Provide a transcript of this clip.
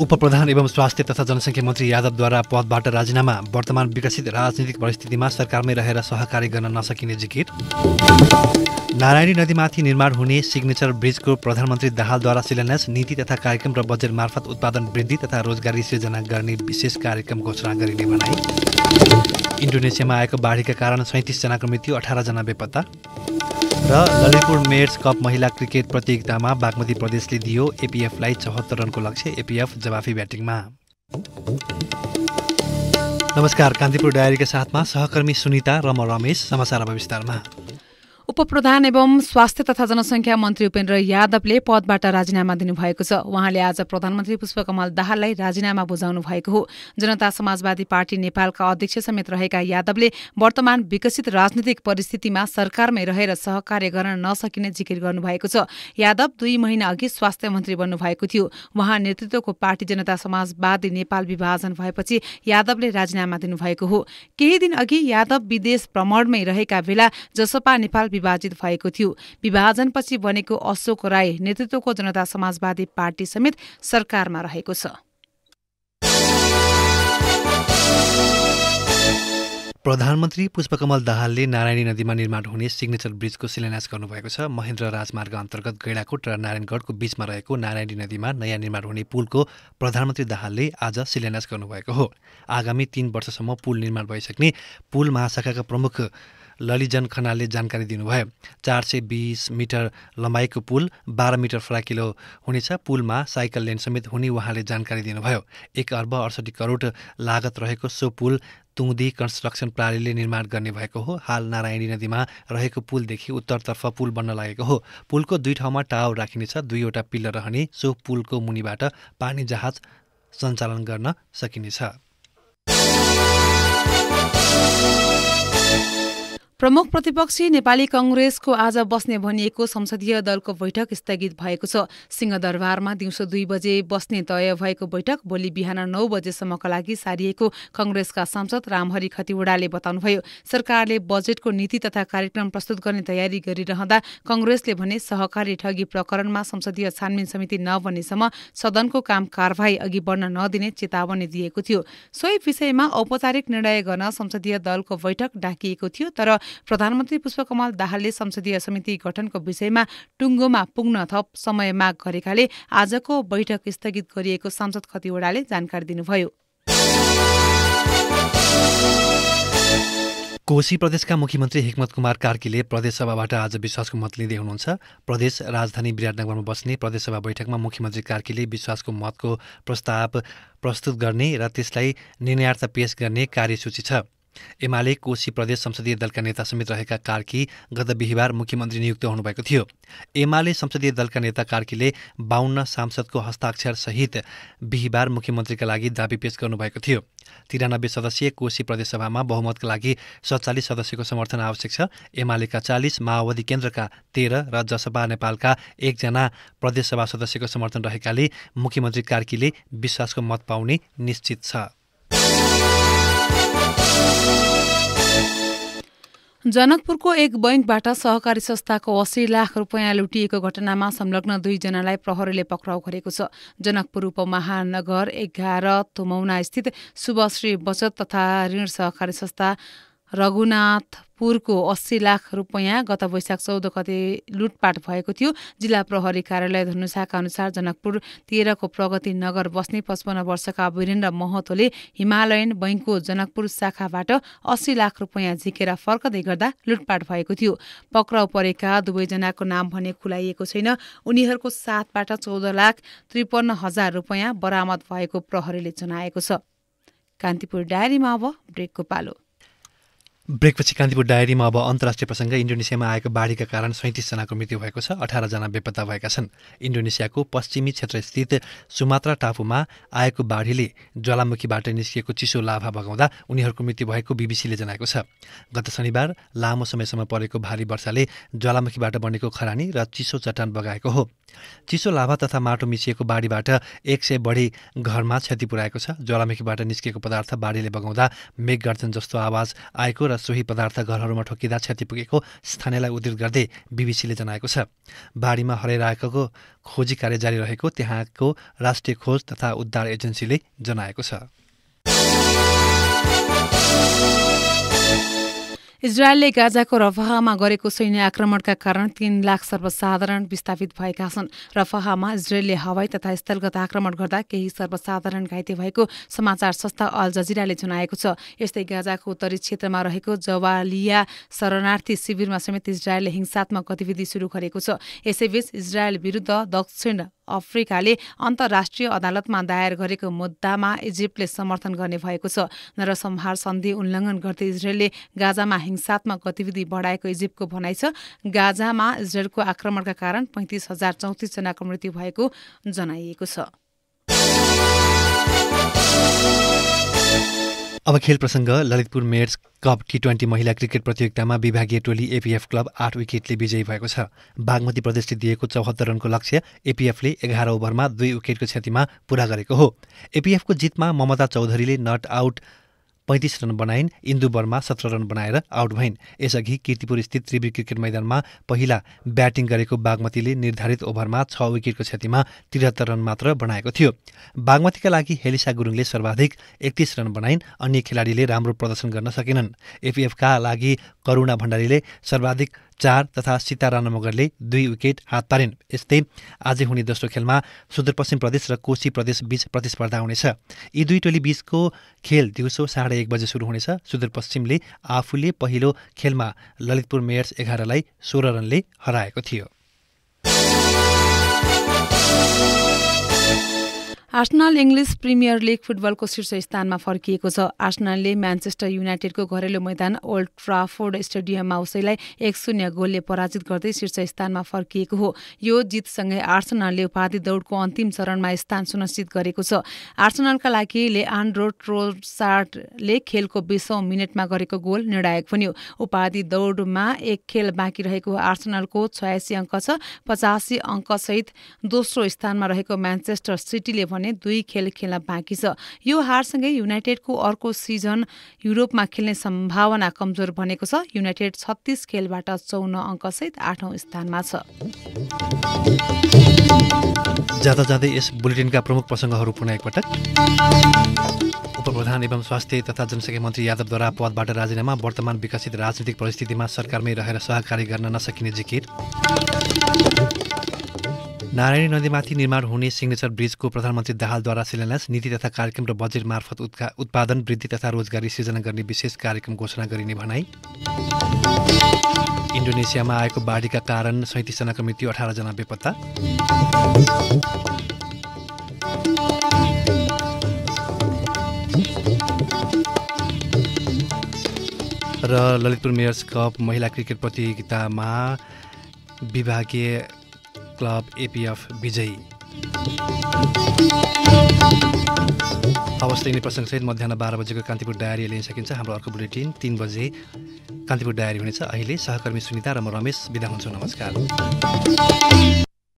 उपप्रधान एवं स्वास्थ्य तथा जनसङ्ख्या मन्त्री यादवद्वारा पदबाट राजीनामा। वर्तमान विकसित राजनीतिक परिस्थितिमा सरकारमै रहेर सहकारी गर्न नसकिने जिकिर। नारायणी नदीमाथि निर्माण हुने सिग्नेचर ब्रिजको प्रधानमन्त्री दाहालद्वारा शिलान्यास नीति तथा कार्यक्रम र बजेट मार्फत उत्पादन वृद्धि तथा रोजगारी सृजना गर्ने विशेष कार्यक्रम घोषणा गरिने भनाई। इन्डोनेसियामा आएको बाढीका कारण सैँतिसजनाको मृत्यु अठारजना बेपत्ता। र ललितपुर मेयर्स कप महिला क्रिकेट प्रतियोगितामा बागमती प्रदेशले दियो एपिएफलाई चौहत्तर रनको लक्ष्य एपिएफ जवाफी ब्याटिङमा। नमस्कार कान्तिपुर डायरीका साथमा सहकर्मी सुनिता र म रमेश समाचार अब विस्तारमा। उपप्रधान एवं स्वास्थ्य तथा जनसङ्ख्या मन्त्री उपेन्द्र यादवले पदबाट राजीनामा दिनुभएको छ। उहाँले आज प्रधानमन्त्री पुष्पकमल दाहाललाई राजीनामा बुझाउनु भएको हो। जनता समाजवादी पार्टी नेपालका अध्यक्ष समेत रहेका यादवले वर्तमान विकसित राजनीतिक परिस्थितिमा सरकारमै रहेर सहकार्य गर्न नसकिने जिकिर गर्नुभएको छ। यादव दुई महिना अघि स्वास्थ्य मन्त्री बन्नुभएको थियो। उहाँ नेतृत्वको पार्टी जनता समाजवादी नेपाल विभाजन भएपछि यादवले राजीनामा दिनुभएको हो। केही दिन अघि यादव विदेश भ्रमणमै रहेका बेला जसपा नेपाल विभाजित भएको थियो। विभाजनपछि बनेको अशोक राई नेतृत्वको जनता समाजवादी पार्टी समेत सरकारमा रहेको छ। प्रधानमन्त्री पुष्पकमल दाहालले नारायणी नदीमा निर्माण हुने सिग्नेचर ब्रिजको शिलान्यास गर्नुभएको छ। महेन्द्र राजमार्ग अन्तर्गत गैडाकोट र नारायणगढको बीचमा रहेको नारायणी नदीमा नयाँ निर्माण हुने पुलको प्रधानमन्त्री दाहालले आज शिलान्यास गर्नुभएको हो। आगामी तीन वर्षसम्म पुल निर्माण भइसक्ने पुल महाशाखाका प्रमुख ललिजन खनालले जानकारी दिनुभयो। चार सय बिस मिटर लम्बाइको पुल बाह्र मिटर फराकिलो हुनेछ। पुलमा साइकल लेन समेत हुने उहाँले जानकारी दिनुभयो। एक अर्ब अडसठी करोड लागत रहेको सो पुल तुङ्दी कन्स्ट्रक्सन प्रणालीले निर्माण गर्ने भएको हो। हाल नारायणी नदीमा रहेको पुलदेखि उत्तरतर्फ पुल बन्न लागेको हो। पुलको दुई ठाउँमा टावर राखिनेछ। दुईवटा पिल्लर रहने सो पुलको मुनिबाट पानी जहाज सञ्चालन गर्न सकिनेछ। प्रमुख प्रतिपक्षी नेपाली कंग्रेसको आज बस्ने भनिएको संसदीय दलको बैठक स्थगित भएको छ। सिंहदरबारमा दिउँसो दुई बजे बस्ने तय भएको बैठक भोलि बिहान नौ बजेसम्मका लागि सारिएको कंग्रेसका सांसद रामहरि खतिवड़ाले बताउनुभयो। सरकारले बजेटको नीति तथा कार्यक्रम प्रस्तुत गर्ने तयारी गरिरहँदा कंग्रेसले भने सहकारी ठगी प्रकरणमा संसदीय छानबिन समिति नबनेसम्म सदनको काम कारवाही अघि बढ्न नदिने चेतावनी दिएको थियो। सोही विषयमा औपचारिक निर्णय गर्न संसदीय दलको बैठक डाकिएको थियो तर प्रधानमन्त्री पुष्पकमल दाहालले संसदीय समिति गठनको विषयमा टुङ्गोमा पुग्न थप समय माग गरेकाले आजको बैठक स्थगित गरिएको सांसद खतिवड़ाले जानकारी दिनुभयो। कोशी प्रदेशका मुख्यमन्त्री हिक्मत कुमार कार्कीले प्रदेशसभाबाट आज विश्वासको मत लिँदै हुनुहुन्छ। प्रदेश राजधानी विराटनगरमा बस्ने प्रदेशसभा बैठकमा मुख्यमन्त्री कार्कीले विश्वासको मतको प्रस्ताव प्रस्तुत गर्ने र त्यसलाई निर्णयार्थ पेश गर्ने कार्यसूची छ। एमाले कोशी प्रदेश संसदीय दलका नेता समेत रहेका कार्की गत बिहिबार मुख्यमन्त्री नियुक्त हुनुभएको थियो। एमाले संसदीय दलका नेता कार्कीले बाहन्न सांसदको हस्ताक्षर सहित बिहिबार मुख्यमन्त्रीका लागि दावी पेश गर्नुभएको थियो। तिरानब्बे सदस्यीय कोशी प्रदेशसभामा बहुमतका लागि सत्तालिस सदस्यको समर्थन आवश्यक छ। एमालेका चालिस माओवादी केन्द्रका तेह्र र जसपा नेपालका एकजना प्रदेशसभा सदस्यको समर्थन रहेकाले मुख्यमन्त्री कार्कीले विश्वासको मत पाउने निश्चित छ। जनकपुरको एक बैङ्कबाट सहकारी संस्थाको अस्सी लाख रुपियाँ लुटिएको घटनामा संलग्न दुईजनालाई प्रहरीले पक्राउ गरेको छ। जनकपुर उपमहानगर एघार तुमौना स्थित शुभश्री बचत तथा ऋण सहकारी संस्था रघुनाथपुरको अस्सी लाख रुपियाँ गत वैशाख चौध गते लुटपाट भएको थियो। जिल्ला प्रहरी कार्यालय धनुषाका अनुसार जनकपुर तेह्रको प्रगति नगर बस्ने पचपन्न वर्षका वीरेन्द्र महतोले हिमालयन बैङ्कको जनकपुर शाखाबाट अस्सी लाख रुपियाँ झिकेर फर्कदै गर्दा लुटपाट भएको थियो। पक्राउ परेका दुवैजनाको नाम भने खुलाइएको छैन। उनीहरूको साथबाट चौध लाख त्रिपन्न हजार रुपियाँ बरामद भएको प्रहरीले जनाएको छ। कान्तिपुर डायरीमा अब ब्रेकको पालो। ब्रेकपछि कान्तिपुर डायरीमा अब अन्तर्राष्ट्रिय प्रसङ्ग इन्डोनेसियामा आएको बाढीका कारण सैँतिसजनाको मृत्यु भएको छ अठारजना बेपत्ता भएका छन्। इन्डोनेसियाको पश्चिमी क्षेत्रस्थित सुमात्रा टापुमा आएको बाढीले ज्वालामुखीबाट निस्किएको चिसो लाभा भगाउँदा उनीहरूको मृत्यु भएको बिबिसीले जनाएको छ। गत शनिबार लामो समयसम्म परेको भारी वर्षाले ज्वालामुखीबाट बनेको खरानी र चिसो चट्टान बगाएको हो। चिसो लाभा तथा माटो मिसिएको बाढीबाट एक सय बढी घरमा क्षति पुर्याएको छ। ज्वालामुखीबाट निस्किएको पदार्थ बाढीले बगाउँदा मेघगर्जन जस्तो आवाज आएको र सोही पदार्थ घरहरूमा ठोकिँदा क्षति पुगेको स्थानीयलाई उद्धित गर्दै बिबिसीले जनाएको छ। बाढीमा हराइरहेको खोजी कार्य जारी रहेको त्यहाँको राष्ट्रिय खोज तथा उद्धार एजेन्सीले जनाएको छ। इजरायलले गाजाको रफाहमा गरेको सैन्य आक्रमणका कारण तीन लाख सर्वसाधारण विस्थापित भएका छन्। रफाहमा इजरायलले हवाई तथा स्थलगत आक्रमण गर्दा केही सर्वसाधारण घाइते भएको समाचार संस्था अल जजिराले जनाएको छ। यस्तै गाजाको उत्तरी क्षेत्रमा रहेको जवालिया शरणार्थी शिविरमा समेत इजरायलले हिंसात्मक गतिविधि शुरू गरेको छ। यसैबीच इजरायल विरुद्ध दक्षिण अफ्रिकाले अन्तर्राष्ट्रिय अदालतमा दायर गरेको मुद्दामा इजिप्टले समर्थन गर्ने भएको छ। नरसंहार सन्धि उल्लङ्घन गर्दै इजरायलले गाजामा हिंसात्मक गतिविधि बढाएको इजिप्टको भनाइ छ। गाजामा इजरायलको आक्रमणका कारण पैँतिस हजार चौतिसजनाको मृत्यु भएको जनाइएको छ। अब खेल प्रसङ्ग Lalitpur mayor's cup T twenty महिला क्रिकेट प्रतियोगितामा विभागीय टोली एपिएफ क्लब आठ विकेटले विजयी भएको छ। बागमती प्रदेशले दिएको चौहत्तर रनको लक्ष्य एपिएफले एघार ओभरमा दुई विकेटको क्षतिमा पूरा गरेको हो। एपिएफको जितमा ममता चौधरीले नट आउट पैँतिस रन बनाइन् इन्दु वर्मा सत्र रन बनाएर आउट भइन्। यसअघि किर्तिपुर स्थित त्रिवी क्रिकेट मैदानमा पहिला ब्याटिङ गरेको बागमतीले निर्धारित ओभरमा छ विकेटको क्षतिमा त्रिहत्तर रन मात्र बनाएको थियो। बागमतीका लागि हेलिसा गुरुङले सर्वाधिक एकतिस रन बनाइन् अन्य खेलाडीले राम्रो प्रदर्शन गर्न सकेनन्। एपिएफका लागि करुणा भण्डारीले सर्वाधिक चार तथा सीताराम मगरले दुई विकेट हात पारिन् यस्तै आज हुने दोस्रो खेलमा सुदूरपश्चिम प्रदेश र कोशी प्रदेश बीच प्रतिस्पर्धा हुनेछ। यी दुई टोली बीचको खेल दिउँसो साढे एक बजे सुरु हुनेछ। सुदूरपश्चिमले आफूले पहिलो खेलमा ललितपुर मेयर्स एघारलाई सोह्र रनले हराएको थियो। आर्सनल इङ्ग्लिस प्रिमियर लिग फुटबलको शीर्ष स्थानमा फर्किएको छ। आर्सनलले म्यान्चेस्टर युनाइटेडको घरेलु मैदान ओल्ड ट्राफोर्ड स्टेडियममा उसैलाई एक शून्य गोलले पराजित गर्दै शीर्ष स्थानमा फर्किएको हो। यो जितसँगै आर्सनलले उपाधि दौडको अन्तिम चरणमा स्थान सुनिश्चित गरेको छ। आर्सनलका लागि लेआन्ड्रो ट्रोसार्टले खेलको बिसौँ मिनटमा गरेको गोल निर्णायक बन्यो। उपाधि दौडमा एक खेल बाँकी रहेको आर्सनलको छयासी अङ्क छ। पचासी अङ्कसहित दोस्रो स्थानमा रहेको म्यान्चेस्टर सिटीले भने भने दुई खेल खेल्न बाँकी छ। यो हारसँगै युनाइटेडको अर्को सिजन युरोपमा खेल्ने सम्भावना कमजोर बनेको छ। युनाइटेड छत्तिस खेलबाट चौन अङ्कसहित आठौँ स्थानमा छ। जाँदा जाँदै यस बुलेटिनका प्रमुख प्रसङ्गहरू पुनः एकपटक। उपप्रधान एवं स्वास्थ्य तथा जनसङ्ख्या मन्त्री यादवद्वारा पदबाट राजीनामा वर्तमान विकसित राजनीतिक परिस्थितिमा सरकारमै रहेर सहकारी गर्न नसकिने जिकिर। नारायणी नदीमाथि निर्माण हुने सिग्नेचर ब्रिजको प्रधानमन्त्री दाहालद्वारा शिलान्यास नीति तथा कार्यक्रम र बजेट मार्फत उत्पादन वृद्धि तथा रोजगारी सिर्जना गर्ने विशेष कार्यक्रम घोषणा गरिने भनाई। इन्डोनेसियामा आएको बाढीका कारण सैतिसजनाको मृत्यु अठारजना बेपत्ता। र ललितपुर मेयर्स कप महिला क्रिकेट प्रतियोगितामा विभागीय क्लब एपिएफ विजयी। यिनी प्रसङ्गसहित मध्याह बाह्र बजेको कान्तिपुर डायरी लिन सकिन्छ। हाम्रो अर्को बुलेटिन तिन बजे कान्तिपुर डायरी हुनेछ। अहिले सहकर्मी सुनिता र म रमेश बिदा हुन्छु। नमस्कार।